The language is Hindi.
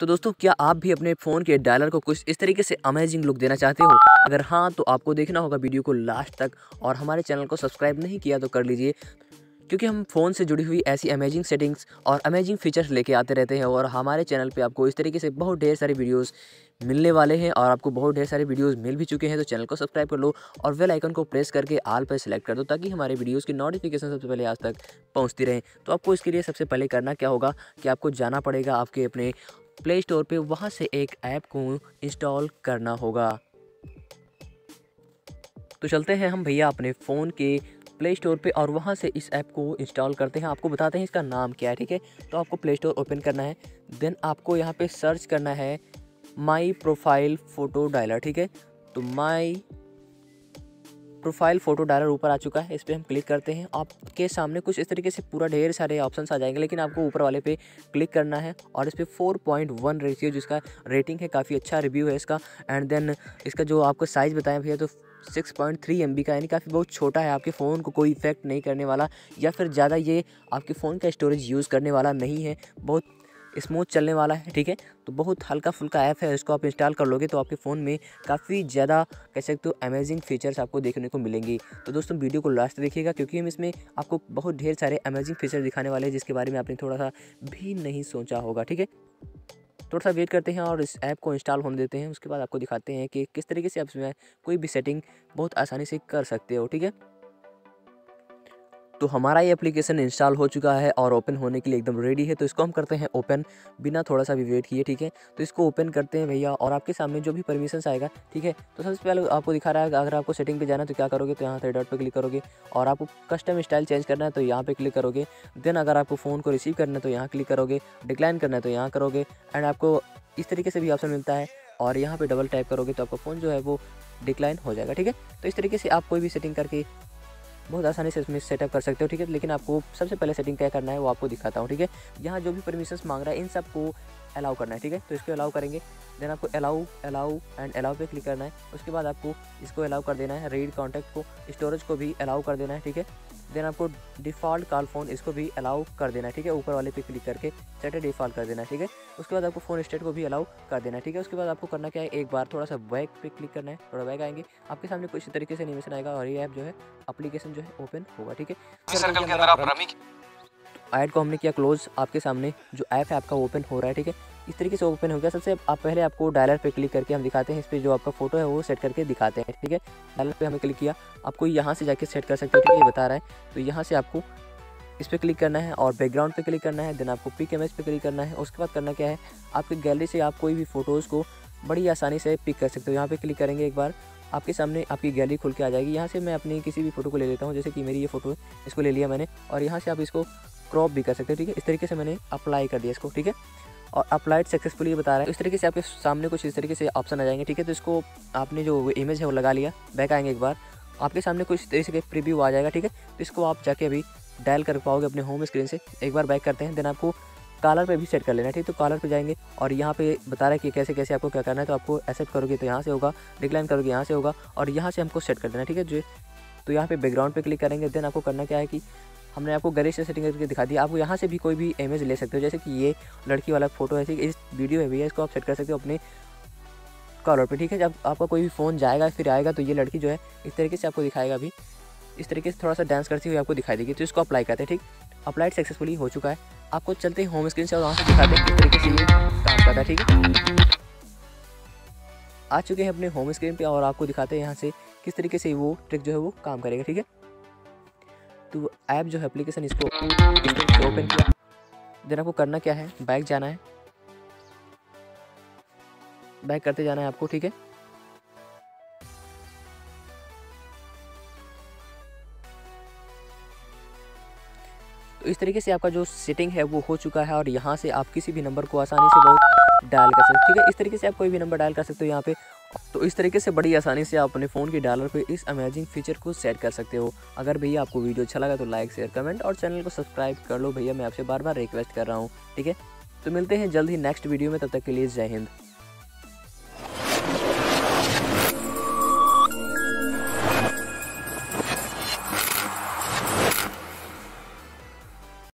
तो दोस्तों, क्या आप भी अपने फ़ोन के डायलर को कुछ इस तरीके से अमेजिंग लुक देना चाहते हो? अगर हाँ तो आपको देखना होगा वीडियो को लास्ट तक और हमारे चैनल को सब्सक्राइब नहीं किया तो कर लीजिए। क्योंकि हम फ़ोन से जुड़ी हुई ऐसी अमेजिंग सेटिंग्स और अमेजिंग फीचर्स लेके आते रहते हैं और हमारे चैनल पे आपको इस तरीके से बहुत ढेर सारे वीडियोस मिलने वाले हैं और आपको बहुत ढेर सारे वीडियोस मिल भी चुके हैं तो चैनल को सब्सक्राइब कर लो और वेल आइकन को प्रेस करके आल पर सेलेक्ट कर दो ताकि हमारे वीडियोस की नोटिफिकेशन सबसे पहले आज तक पहुँचती रहे। तो आपको इसके लिए सबसे पहले करना क्या होगा कि आपको जाना पड़ेगा आपके अपने प्ले स्टोर पर वहाँ से एक ऐप को इंस्टॉल करना होगा। तो चलते हैं हम भैया अपने फ़ोन के प्ले स्टोर पे और वहाँ से इस ऐप को इंस्टॉल करते हैं। आपको बताते हैं इसका नाम क्या है, ठीक है? तो आपको प्ले स्टोर ओपन करना है। देन आपको यहाँ पे सर्च करना है माई प्रोफ़ाइल फ़ोटो डायलर ठीक है? तो माई प्रोफ़ाइल फ़ोटो डायलर ऊपर आ चुका है, इस पर हम क्लिक करते हैं। आपके सामने कुछ इस तरीके से पूरा ढेर सारे ऑप्शंस आ जाएँगे, लेकिन आपको ऊपर वाले पे क्लिक करना है और इस पर फोर पॉइंट वन रेशियो जिसका रेटिंग है, काफ़ी अच्छा रिव्यू है इसका। एंड देन इसका जो आपको साइज़ बताया भैया तो six point three M B का, यानी काफ़ी बहुत छोटा है आपके फ़ोन को कोई इफ़ेक्ट नहीं करने वाला, या फिर ज़्यादा ये आपके फ़ोन का स्टोरेज यूज़ करने वाला नहीं है। बहुत स्मूथ चलने वाला है, ठीक है? तो बहुत हल्का फुल्का ऐप है, इसको आप इंस्टॉल कर लोगे तो आपके फ़ोन में काफ़ी ज़्यादा, कह सकते हो अमेजिंग फीचर्स आपको देखने को मिलेंगी। तो दोस्तों, वीडियो को लास्ट देखिएगा, क्योंकि हम इसमें आपको बहुत ढेर सारे अमेजिंग फीचर दिखाने वाले हैं, जिसके बारे में आपने थोड़ा सा भी नहीं सोचा होगा, ठीक है? थोड़ा सा वेट करते हैं और इस ऐप को इंस्टॉल होने देते हैं, उसके बाद आपको दिखाते हैं कि किस तरीके से आप इसमें कोई भी सेटिंग बहुत आसानी से कर सकते हो, ठीक है? तो हमारा ये एप्लीकेशन इंस्टॉल हो चुका है और ओपन होने के लिए एकदम रेडी है। तो इसको हम करते हैं ओपन बिना थोड़ा सा भी वेट किए, ठीक है? तो इसको ओपन करते हैं भैया और आपके सामने जो भी परमिशन आएगा, ठीक है? तो सबसे पहले आपको दिखा रहा है, अगर आपको सेटिंग पे जाना है तो क्या करोगे? तो यहाँ से डॉट पे क्लिक करोगे और आपको कस्टम स्टाइल चेंज करना है तो यहाँ पर क्लिक करोगे। देन अगर आपको फ़ोन को रिसीव करना है तो यहाँ क्लिक करोगे। डिक्लाइन करना है तो यहाँ करोगे एंड आपको इस तरीके से भी ऑप्शन मिलता है और यहाँ पे डबल टाइप करोगे तो आपका फ़ोन जो है वो डिक्लाइन हो जाएगा, ठीक है? तो इस तरीके से आप कोई भी सेटिंग करके बहुत आसानी से इसमें सेटअप कर सकते हो, ठीक है? लेकिन आपको सबसे पहले सेटिंग क्या करना है, वो आपको दिखाता हूँ, ठीक है? यहाँ जो भी परमिशन मांग रहा है, इन सबको अलाउ करना है, ठीक है? तो इसको अलाउ करेंगे देन आपको अलाउ अलाउ एंड अलाउ पे क्लिक करना है। उसके बाद आपको इसको अलाउ कर देना है रीड कॉन्टैक्ट को स्टोरेज को भी अलाउ कर देना है, ठीक है? देन आपको डिफ़ॉल्ट कॉल फ़ोन इसको भी अलाउ कर देना है ठीक है? ऊपर वाले पे क्लिक करके सेट डिफ़ॉल्ट कर देना है ठीक है? उसके बाद आपको फ़ोन स्टेट को भी अलाउ कर देना है ठीक है? उसके बाद आपको करना क्या है एक बार थोड़ा सा बैक पे क्लिक करना है थोड़ा बैक आएँगे आपके सामने कुछ तरीके से एनिमेशन आएगा और ये ऐप जो है अप्लीकेशन जो है ओपन होगा ठीक है? ऐड को हमने किया क्लोज आपके सामने जो ऐप है आपका ओपन हो रहा है ठीक है? इस तरीके से ओपन हो गया। सबसे आप पहले आपको डायलर पे क्लिक करके हम दिखाते हैं। इस पर जो आपका फ़ोटो है, वो सेट करके दिखाते हैं, ठीक है? डायलर पे हमें क्लिक किया। आपको यहाँ से जाके सेट कर सकते हो, ठीक है? ये बता रहा है। तो यहाँ से आपको इस पर क्लिक करना है और बैकग्राउंड पे क्लिक करना है देन आपको पिक इमेज पे क्लिक करना है। उसके बाद करना क्या है? आपकी गैलरी से आप कोई भी फ़ोटोज़ को बड़ी आसानी से पिक कर सकते हो। यहाँ पर क्लिक करेंगे एक बार। आपके सामने आपकी गैलरी खुल के आ जाएगी। यहाँ से मैं अपनी किसी भी फ़ोटो को ले लेता हूँ। जैसे कि मेरी ये फ़ोटो इसको ले लिया मैंने। और यहाँ से आप इसको क्रॉप भी कर सकते हो, ठीक है? इस तरीके से मैंने अप्लाई कर दिया इसको, ठीक है? और अप्लाइड सक्सेसफुली बता रहा है। इस तरीके से आपके सामने कुछ इस तरीके से ऑप्शन आ जाएँगे, ठीक है? तो इसको आपने जो इमेज है वो लगा लिया बैक आएँगे एक बार। आपके सामने कुछ इस तरीके से प्रीव्यू आ जाएगा, ठीक है? तो इसको आप जाके अभी डायल कर पाओगे अपने होम स्क्रीन से। एक बार बैक करते हैं देन आपको कॉलर पे भी सेट कर लेना ठीक? तो कॉलर पे जाएँगे और यहाँ पे बता रहा है कि कैसे कैसे आपको क्या करना है। तो आपको एक्सेप्ट करोगे तो यहाँ से होगा डिक्लाइन करोगे यहाँ से होगा और यहाँ से हमको सेट कर देना ठीक है? जो तो यहाँ पे बैकग्राउंड पे क्लिक करेंगे देन आपको करना क्या है कि हमने आपको गैरेज से सेटिंग करके दिखा दिया। आपको यहाँ से भी कोई भी इमेज ले सकते हो। जैसे कि ये लड़की वाला फ़ोटो है इस वीडियो है भैया इसको आप सेट कर सकते हो अपने कॉलर पे, ठीक है? जब आपका कोई भी फ़ोन जाएगा, फिर आएगा तो ये लड़की जो है, इस तरीके से आपको दिखाएगा अभी। इस तरीके से थोड़ा सा डांस करती हुई आपको दिखाई देगी। तो इसको अप्लाई करते हैं, ठीक? अप्लाइड सक्सेसफुली हो चुका है। आपको चलते हैं होम स्क्रीन से और वहाँ से दिखाते हैं किस तरीके से ये काम करता है, ठीक है? आ चुके हैं अपने होम स्क्रीन पे और आपको दिखाते हैं यहाँ से किस तरीके से वो ट्रिक जो है वो काम करेगा, ठीक है? तो ऐप जो है एप्लीकेशन इसको ओपन किया। देन आपको करना क्या है? बैक जाना है। बैक करते जाना है आपको, ठीक है? तो इस तरीके से आपका जो सेटिंग है, वो हो चुका है और यहाँ से आप किसी भी नंबर को आसानी से बहुत डायल कर सकते हो, ठीक है? इस तरीके से आप कोई भी नंबर डायल कर सकते हो यहाँ पे। तो इस तरीके से बड़ी आसानी से आप अपने फ़ोन के डायलर पे इस अमेजिंग फीचर को सेट कर सकते हो। अगर भैया आपको वीडियो अच्छा लगा तो लाइक शेयर कमेंट और चैनल को सब्सक्राइब कर लो। भैया, मैं आपसे बार बार रिक्वेस्ट कर रहा हूँ, ठीक है? तो मिलते हैं जल्द ही नेक्स्ट वीडियो में, तब तक के लिए जय हिंद।